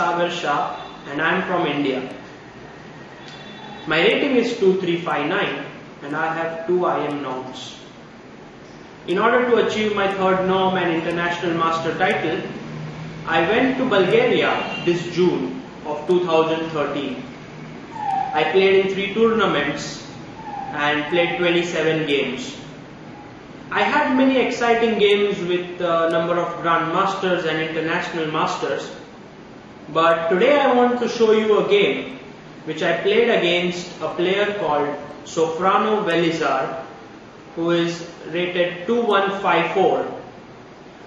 Sagar Shah and I am from India. My rating is 2359 and I have 2 IM norms. In order to achieve my third norm and international master title, I went to Bulgaria this June of 2013. I played in three tournaments and played 27 games. I had many exciting games with a number of grandmasters and international masters. But today I want to show you a game which I played against a player called Sofrano Velizar who is rated 2154.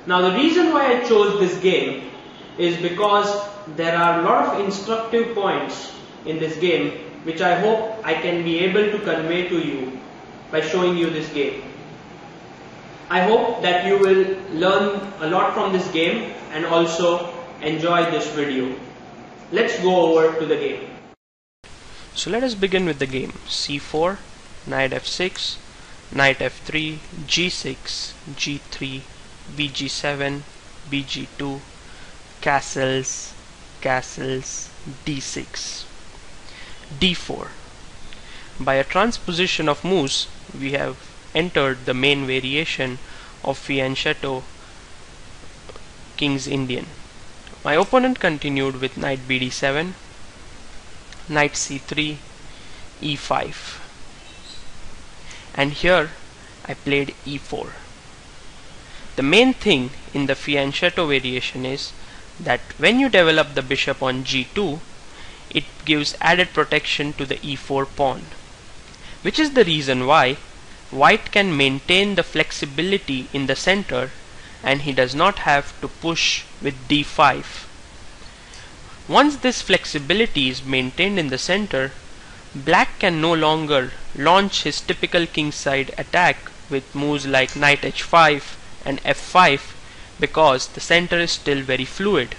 Now the reason why I chose this game is because there are a lot of instructive points in this game which I hope I can be able to convey to you by showing you this game. I hope that you will learn a lot from this game and also enjoy this video. Let's go over to the game. So let us begin with the game. c4, knight f6, knight f3, g6, g3, bg7, bg2, castles, castles, d6, d4. By a transposition of moves, we have entered the main variation of fianchetto King's Indian. My opponent continued with knight bd7, knight c3, e5 and here I played e4. The main thing in the fianchetto variation is that when you develop the bishop on g2 it gives added protection to the e4 pawn which is the reason why white can maintain the flexibility in the center and he does not have to push with d5. Once this flexibility is maintained in the center Black can no longer launch his typical kingside attack with moves like knight h5 and f5 because the center is still very fluid.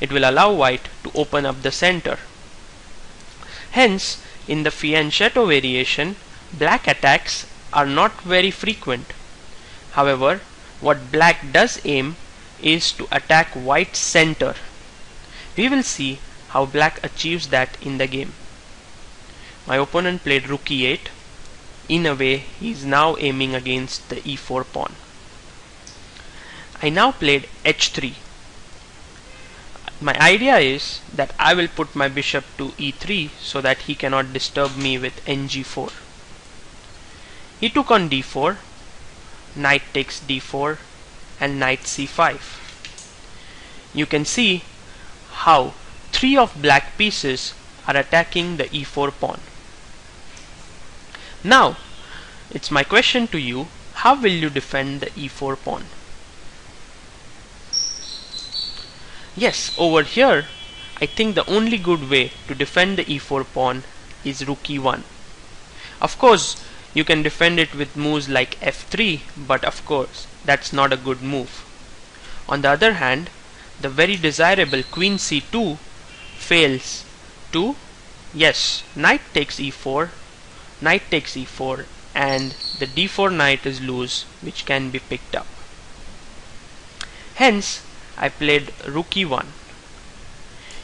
It will allow white to open up the center. Hence, in the fianchetto variation, black attacks are not very frequent. However, what black does aim is to attack white's center. We will see how black achieves that in the game. My opponent played rook e8. In a way, he is now aiming against the e4 pawn. I now played h3. My idea is that I will put my bishop to e3 so that he cannot disturb me with ng4. He took on d4, knight takes d4 and knight c5. You can see how three of black pieces are attacking the e4 pawn. Now, it's my question to you, how will you defend the e4 pawn? Yes, over here, I think the only good way to defend the e4 pawn is rook e1. Of course, you can defend it with moves like f3, but of course, that's not a good move. On the other hand, the very desirable queen c2 fails to, yes, knight takes e4, knight takes e4 and the d4 knight is loose which can be picked up. Hence I played rook e1.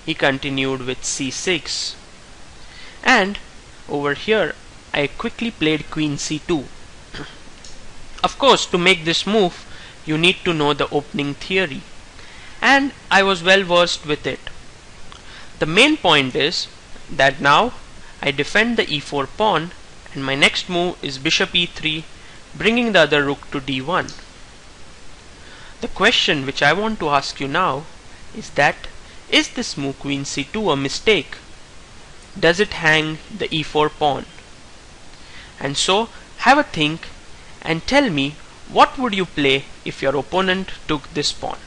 He continued with c6 and over here I quickly played queen c2. of course to make this move you need to know the opening theory and I was well versed with it. The main point is that now I defend the e4 pawn and my next move is bishop e3 bringing the other rook to d1 the question which I want to ask you now is that is this move queen c2 a mistake does it hang the e4 pawn and so have a think and tell me what would you play if your opponent took this pawn?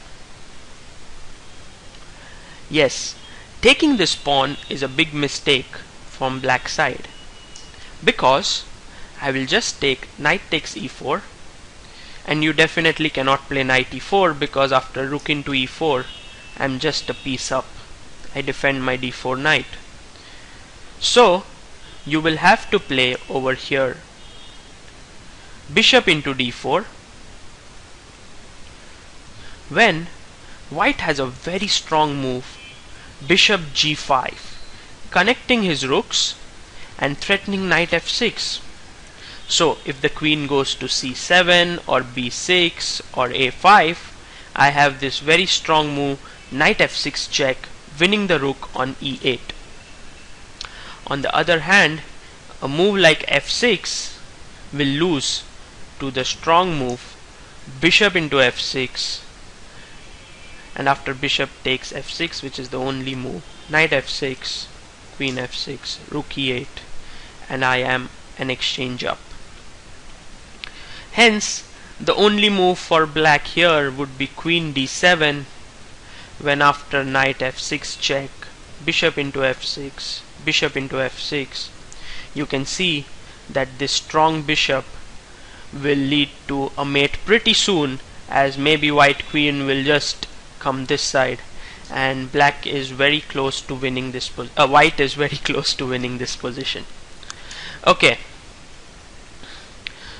Yes taking this pawn is a big mistake from black side. Because I will just take knight takes e4 and you definitely cannot play knight e4 because after rook into e4 I'm just a piece up. I defend my d4 knight. So you will have to play over here. Bishop into d4 when white has a very strong move bishop g5 connecting his rooks and threatening knight f6 so if the queen goes to c7 or b6 or a5 I have this very strong move knight f6 check winning the rook on e8 on the other hand a move like f6 will lose to the strong move bishop into f6 and after bishop takes f6 which is the only move knight f6 queen f6 rook e8 and I am an exchange up. Hence the only move for black here would be queen d7 when after knight f6 check bishop into f6 bishop into f6 you can see that this strong bishop will lead to a mate pretty soon as maybe white queen will just come this side and black is very close to winning this uh, white is very close to winning this position. Okay.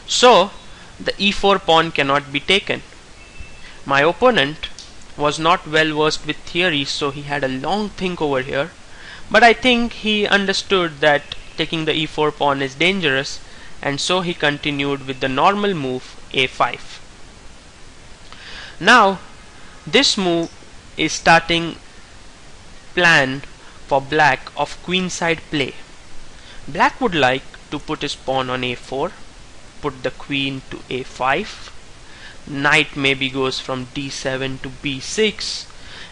So the e4 pawn cannot be taken. My opponent was not well versed with theory so he had a long think over here. But I think he understood that taking the e4 pawn is dangerous and so he continued with the normal move a5 now this move is starting plan for black of queenside play. Black would like to put his pawn on a4 put the queen to a5 knight maybe goes from d7 to b6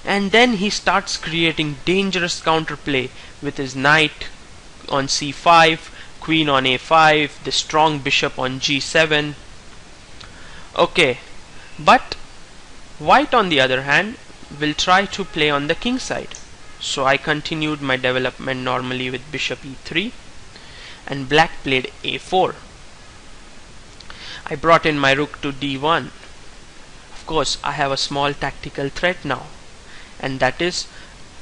and then he starts creating dangerous counterplay with his knight on c5 queen on a5 the strong bishop on g7 okay but white on the other hand will try to play on the king side. So I continued my development normally with bishop e3 and black played a4 I brought in my rook to d1 of course I have a small tactical threat now. And that is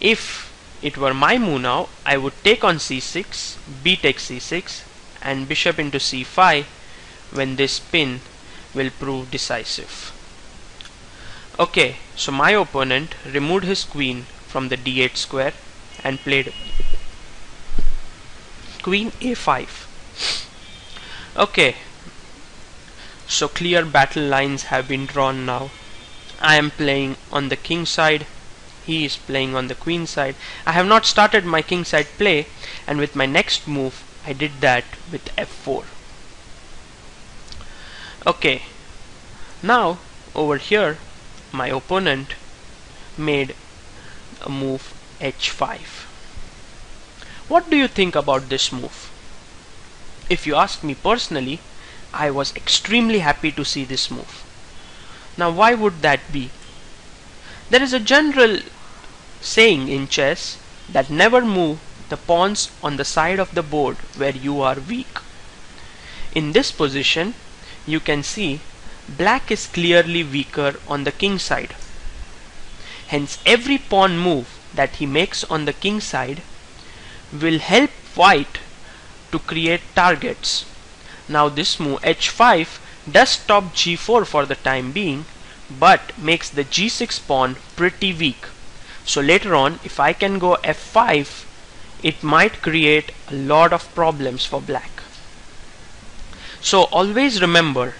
if it were my move now I would take on c6 b takes c6 and bishop into c5 when this pin will prove decisive. Okay so my opponent removed his queen from the d8 square and played queen a5 okay so clear battle lines have been drawn now I am playing on the king side he is playing on the queen side. I have not started my king side play and with my next move I did that with f4. Okay, now over here my opponent made a move h5. What do you think about this move? If you ask me personally, I was extremely happy to see this move. Now why would that be? There is a general saying in chess that never move the pawns on the side of the board where you are weak. In this position, you can see black is clearly weaker on the king side. Hence every pawn move that he makes on the king side will help white to create targets. Now this move h5 does stop g4 for the time being but makes the g6 pawn pretty weak. So later on if I can go f5 it might create a lot of problems for black. So always remember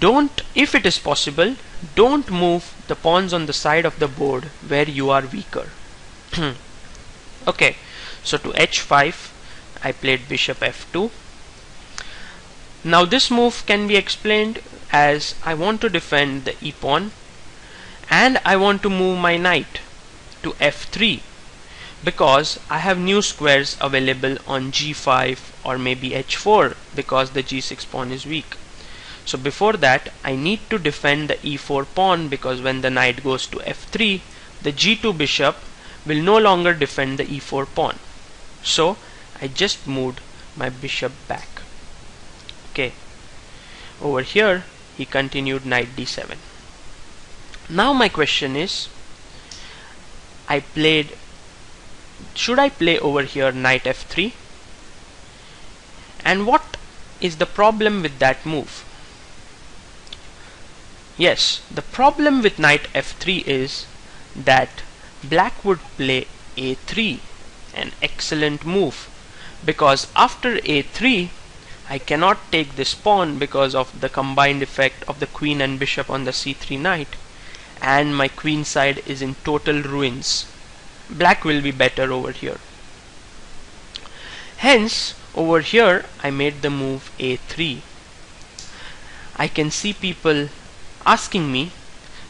don't if it is possible don't move the pawns on the side of the board where you are weaker. Okay so to h5 I played bishop f2 now this move can be explained as I want to defend the e pawn and I want to move my knight to f3 because I have new squares available on g5 or maybe h4 because the g6 pawn is weak. So before that I need to defend the e4 pawn because when the knight goes to f3 the g2 bishop will no longer defend the e4 pawn. So I just moved my bishop back. Okay. Over here he continued knight d7. Now my question is I played should I play over here knight f3 and what is the problem with that move yes the problem with knight f3 is that black would play a3 an excellent move because after a3 I cannot take this pawn because of the combined effect of the queen and bishop on the c3 knight and my queen side is in total ruins. Black will be better over here. Hence over here I made the move a3. I can see people asking me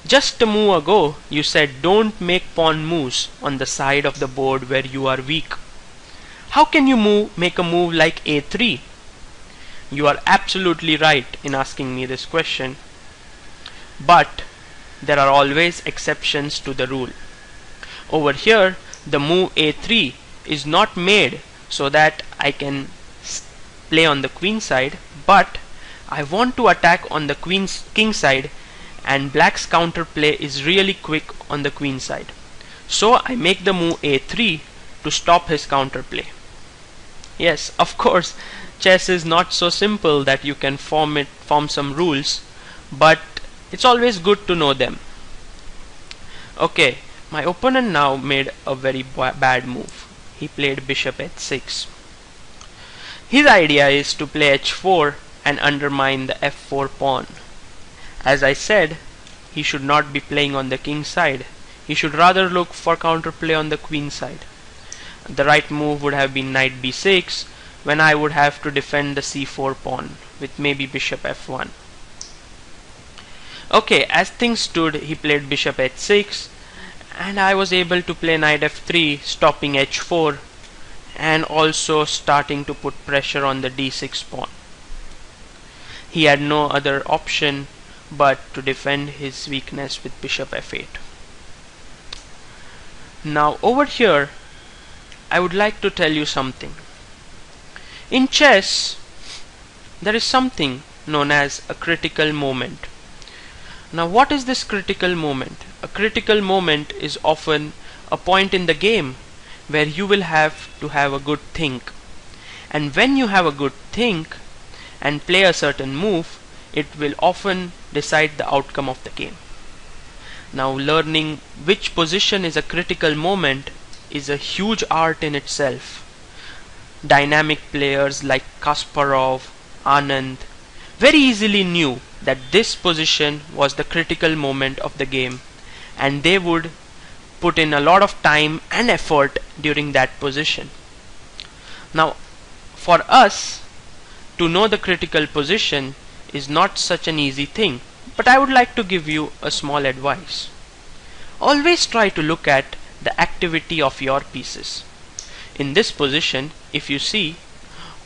just a move ago you said don't make pawn moves on the side of the board where you are weak. How can you move make a move like a3? You are absolutely right in asking me this question. But there are always exceptions to the rule. Over here, the move a3 is not made so that I can play on the queen side, but I want to attack on the queen's king side and black's counterplay is really quick on the queen side. So I make the move a3 to stop his counterplay. Yes, of course, chess is not so simple that you can form it form some rules but it's always good to know them. Okay my opponent now made a very bad move. He played bishop h6 his idea is to play h4 and undermine the f4 pawn. As I said he should not be playing on the king side. He should rather look for counterplay on the queen side. The right move would have been knight b6 when I would have to defend the c4 pawn with maybe bishop f1. Okay, as things stood, he played bishop h6 and I was able to play knight f3 stopping h4 and also starting to put pressure on the d6 pawn. He had no other option but to defend his weakness with bishop f8. Now over here I would like to tell you something. In chess, there is something known as a critical moment. Now what is this critical moment? A critical moment is often a point in the game where you will have to have a good think. And when you have a good think and play a certain move, it will often decide the outcome of the game. Now learning which position is a critical moment is a huge art in itself dynamic players like Kasparov, Anand very easily knew that this position was the critical moment of the game and they would put in a lot of time and effort during that position. Now for us to know the critical position is not such an easy thing but I would like to give you a small advice. Always try to look at the activity of your pieces in this position if you see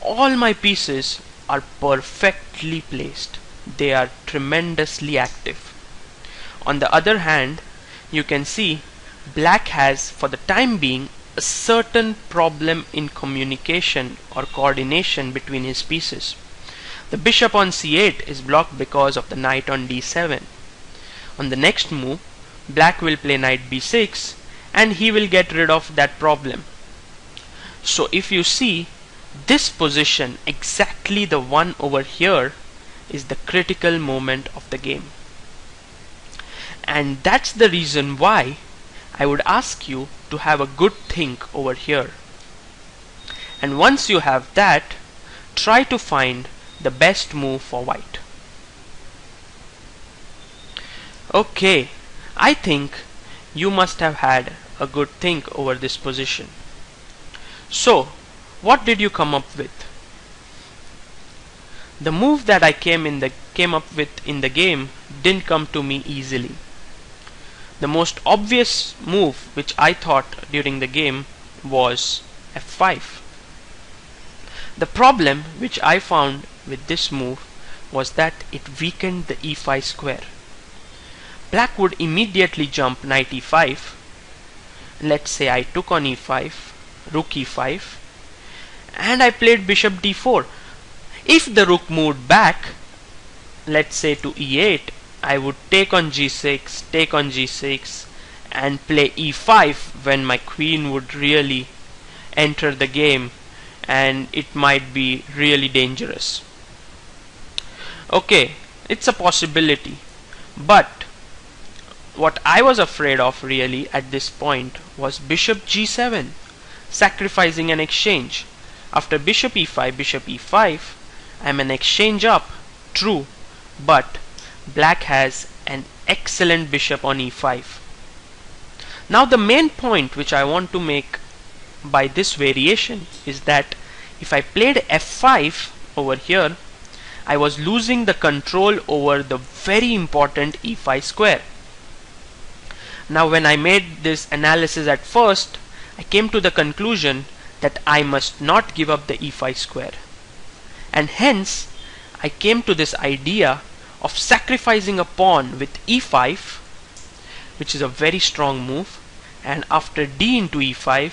all my pieces are perfectly placed. They are tremendously active. On the other hand you can see black has for the time being a certain problem in communication or coordination between his pieces. The bishop on c8 is blocked because of the knight on d7 on the next move black will play knight b6 and he will get rid of that problem so if you see this position exactly the one over here is the critical moment of the game. And that's the reason why I would ask you to have a good think over here. And once you have that try to find the best move for white. Okay I think you must have had a good think over this position so, what did you come up with? The move that I came in the came up with in the game didn't come to me easily. The most obvious move which I thought during the game was f5. The problem which I found with this move was that it weakened the e5 square. Black would immediately jump knight e5. Let's say I took on e5 rook e5 and I played bishop d4 if the rook moved back let's say to e8 I would take on g6 take on g6 and play e5 when my queen would really enter the game and it might be really dangerous. Okay it's a possibility. But what I was afraid of really at this point was bishop g7 sacrificing an exchange. After bishop e5 bishop e5 I'm an exchange up true but black has an excellent bishop on e5 now the main point which I want to make by this variation is that if I played f5 over here I was losing the control over the very important e5 square. Now when I made this analysis at first I came to the conclusion that I must not give up the e5 square. And hence I came to this idea of sacrificing a pawn with e5 which is a very strong move and after d into e5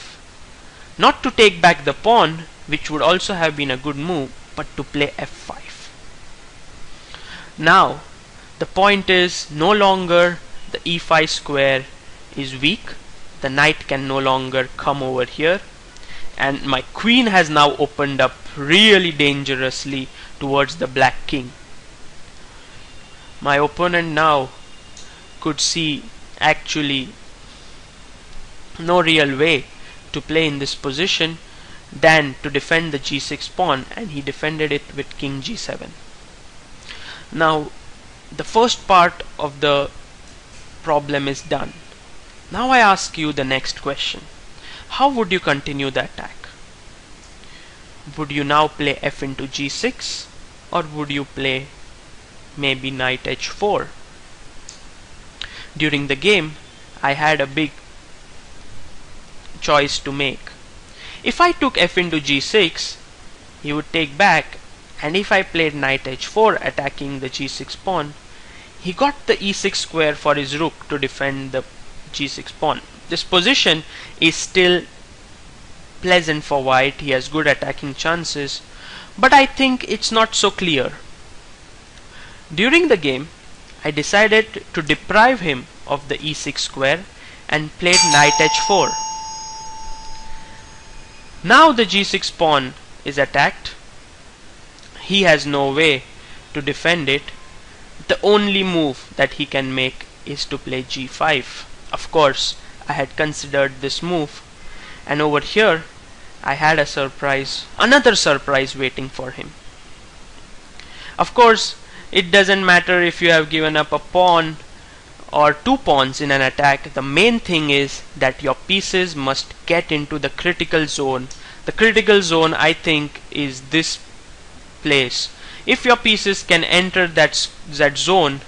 not to take back the pawn which would also have been a good move but to play f5 now the point is no longer the e5 square is weak the knight can no longer come over here. And my queen has now opened up really dangerously towards the black king. My opponent now could see actually no real way to play in this position than to defend the g6 pawn and he defended it with king g7 now the first part of the problem is done now I ask you the next question. How would you continue the attack? Would you now play f into g6 or would you play maybe knight h4 during the game I had a big choice to make. If I took f into g6, he would take back and if I played knight h4 attacking the g6 pawn, he got the e6 square for his rook to defend the g6 pawn. This position is still pleasant for white, he has good attacking chances, but I think it's not so clear. During the game, I decided to deprive him of the e6 square and played knight h4. Now the g6 pawn is attacked. He has no way to defend it. The only move that he can make is to play g5. Of course, I had considered this move and over here I had a surprise, another surprise waiting for him. Of course, it doesn't matter if you have given up a pawn or two pawns in an attack, the main thing is that your pieces must get into the critical zone. The critical zone I think is this place. If your pieces can enter that, that zone,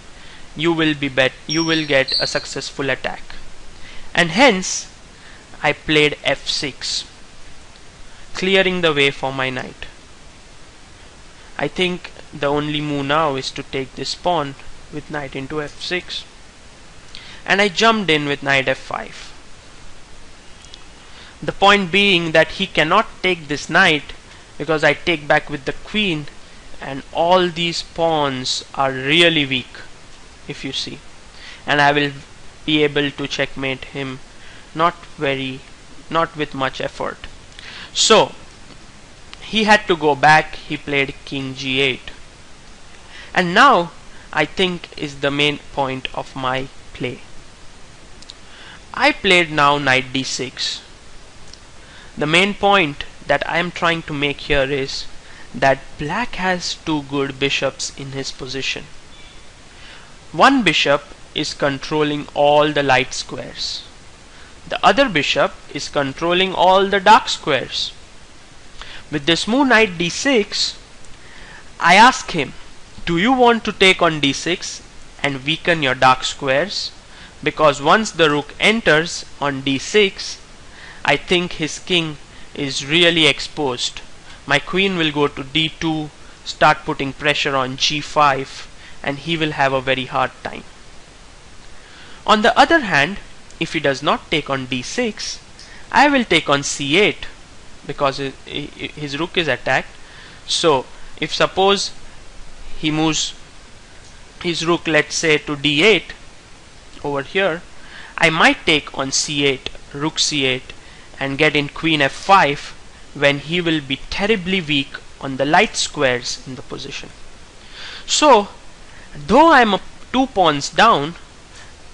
you will be bet you will get a successful attack. And hence I played f6 clearing the way for my knight. I think the only move now is to take this pawn with knight into f6 and I jumped in with knight f5. The point being that he cannot take this knight because I take back with the queen and all these pawns are really weak if you see. And I will be able to checkmate him not very not with much effort. So he had to go back. He played king g8 and now I think is the main point of my play. I played now knight d6. The main point that I am trying to make here is that black has two good bishops in his position. One bishop is controlling all the light squares. The other bishop is controlling all the dark squares. With this move knight d6, I ask him, do you want to take on d6 and weaken your dark squares? because once the rook enters on d6 I think his king is really exposed my queen will go to d2 start putting pressure on g5 and he will have a very hard time. On the other hand if he does not take on d6 I will take on c8 because his rook is attacked. So if suppose he moves his rook let's say to d8 over here I might take on c8 rook c8 and get in queen f5 when he will be terribly weak on the light squares in the position. So though I'm two pawns down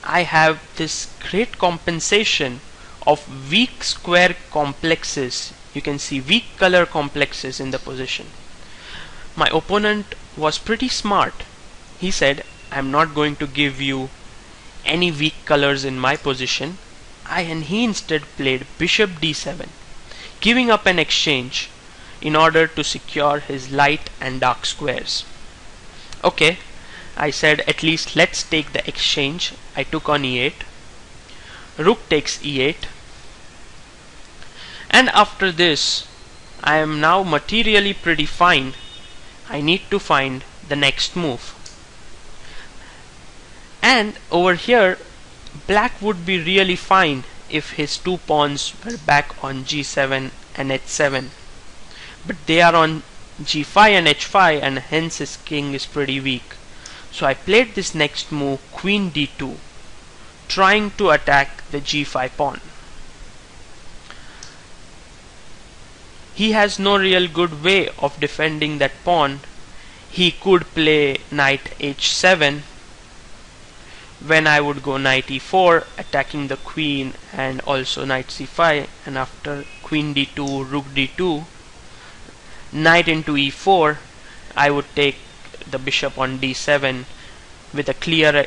I have this great compensation of weak square complexes. You can see weak color complexes in the position. My opponent was pretty smart. He said, I'm not going to give you any weak colors in my position. I and he instead played bishop d7, giving up an exchange in order to secure his light and dark squares. Okay, I said at least let's take the exchange. I took on e8. Rook takes e8. And after this, I am now materially pretty fine. I need to find the next move. And over here, black would be really fine if his two pawns were back on g7 and h7 but they are on g5 and h5 and hence his king is pretty weak. So I played this next move queen d2 trying to attack the g5 pawn. He has no real good way of defending that pawn. He could play knight h7 when I would go knight e4 attacking the queen and also knight c5 and after queen d2 rook d2 knight into e4 I would take the bishop on d7 with a clear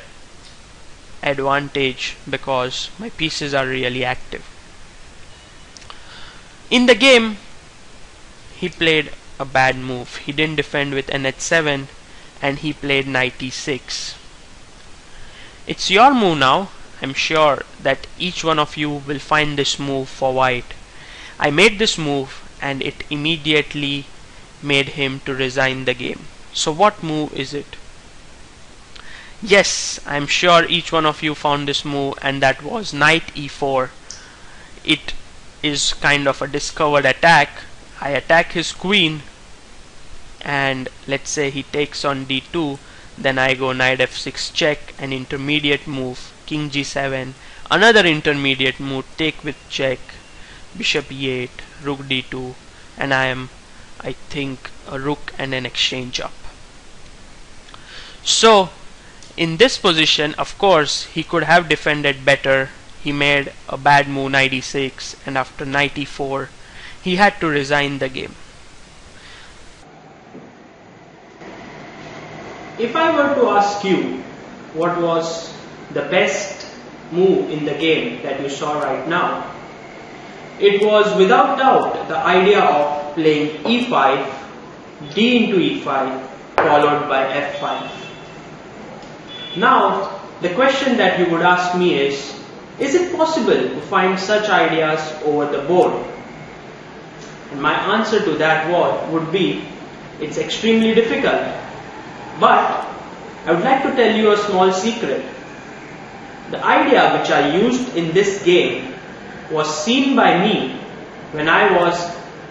advantage because my pieces are really active. In the game he played a bad move. He didn't defend with nh7 and he played knight e6. It's your move now. I'm sure that each one of you will find this move for white. I made this move and it immediately made him to resign the game. So what move is it? Yes, I'm sure each one of you found this move and that was knight e4. It is kind of a discovered attack. I attack his queen and let's say he takes on d2 then I go knight f6 check an intermediate move king g7 another intermediate move take with check bishop e8 rook d2 and I am I think a rook and an exchange up. So in this position of course he could have defended better he made a bad move 96 and after 94 he had to resign the game. If I were to ask you what was the best move in the game that you saw right now, it was without doubt the idea of playing e5, d into e5 followed by f5. Now the question that you would ask me is, is it possible to find such ideas over the board? And my answer to that would be, it's extremely difficult. But I would like to tell you a small secret. The idea which I used in this game was seen by me when I was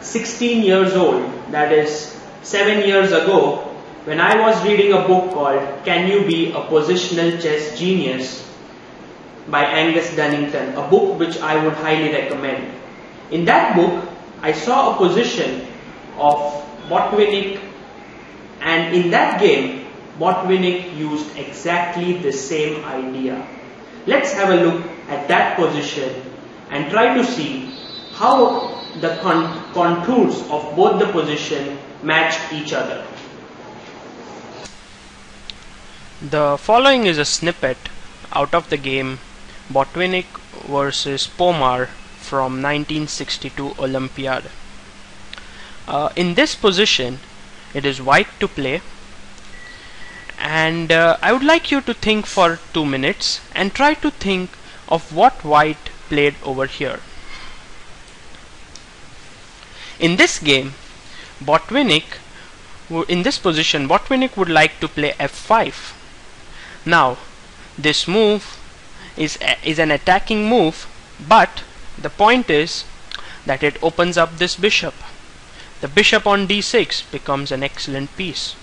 16 years old, that is 7 years ago, when I was reading a book called Can You Be a Positional Chess Genius by Angus Dunnington, a book which I would highly recommend. In that book, I saw a position of Botvinnik and in that game, Botvinnik used exactly the same idea. Let's have a look at that position and try to see how the con contours of both the position match each other. The following is a snippet out of the game Botvinnik versus Pomar from 1962 Olympiad. Uh, in this position, it is white to play and uh, I would like you to think for two minutes and try to think of what white played over here. In this game, Botvinnik, in this position, Botvinnik would like to play f5. Now, this move is, is an attacking move, but the point is that it opens up this bishop. The bishop on d6 becomes an excellent piece.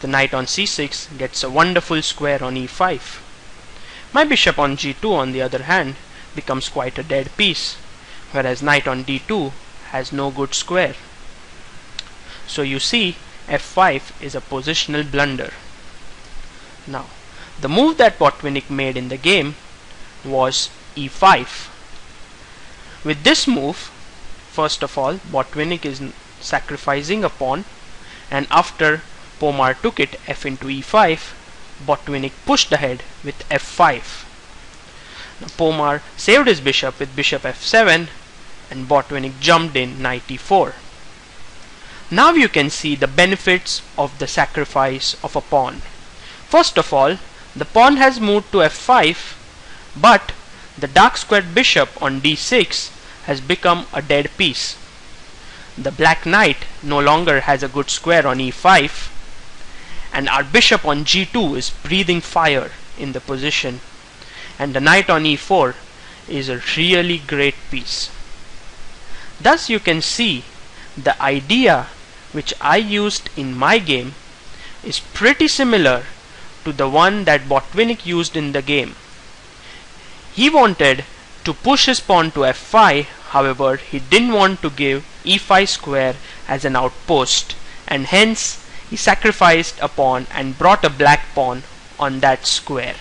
The knight on c6 gets a wonderful square on e5. My bishop on g2 on the other hand becomes quite a dead piece, whereas knight on d2 has no good square. So you see f5 is a positional blunder. Now The move that Botvinnik made in the game was e5. With this move, first of all, Botvinnik is sacrificing a pawn and after Pomar took it f into e5, Botvinnik pushed ahead with f5. Now Pomar saved his bishop with bishop f7 and Botvinnik jumped in knight e4. Now you can see the benefits of the sacrifice of a pawn. First of all, the pawn has moved to f5 but the dark squared bishop on d6 has become a dead piece. The black knight no longer has a good square on e5 and our bishop on g2 is breathing fire in the position and the knight on e4 is a really great piece. Thus you can see the idea which I used in my game is pretty similar to the one that Botvinnik used in the game. He wanted to push his pawn to f5 however he didn't want to give e5 square as an outpost and hence he sacrificed a pawn and brought a black pawn on that square.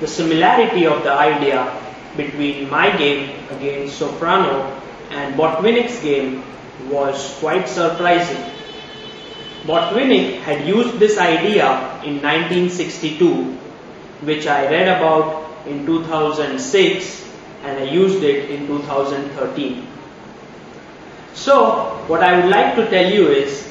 The similarity of the idea between my game against Soprano and Botvinnik's game was quite surprising. Botvinnik had used this idea in 1962, which I read about in 2006 and I used it in 2013. So, what I would like to tell you is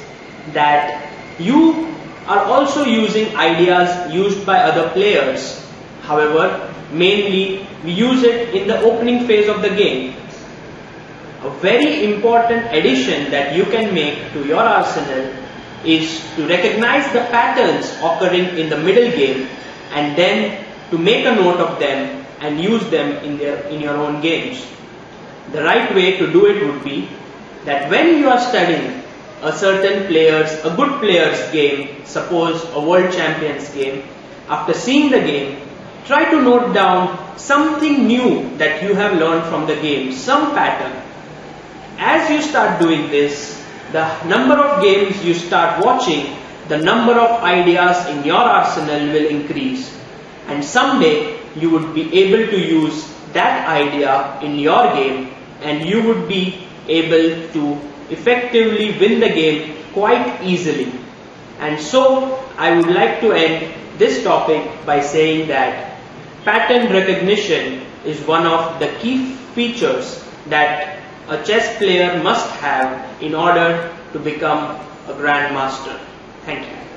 that you are also using ideas used by other players However, mainly we use it in the opening phase of the game. A very important addition that you can make to your arsenal is to recognize the patterns occurring in the middle game and then to make a note of them and use them in, their, in your own games. The right way to do it would be that when you are studying a certain player's, a good player's game, suppose a world champion's game, after seeing the game, Try to note down something new that you have learned from the game, some pattern. As you start doing this, the number of games you start watching, the number of ideas in your arsenal will increase. And someday you would be able to use that idea in your game and you would be able to effectively win the game quite easily. And so I would like to end this topic by saying that pattern recognition is one of the key features that a chess player must have in order to become a grandmaster. Thank you.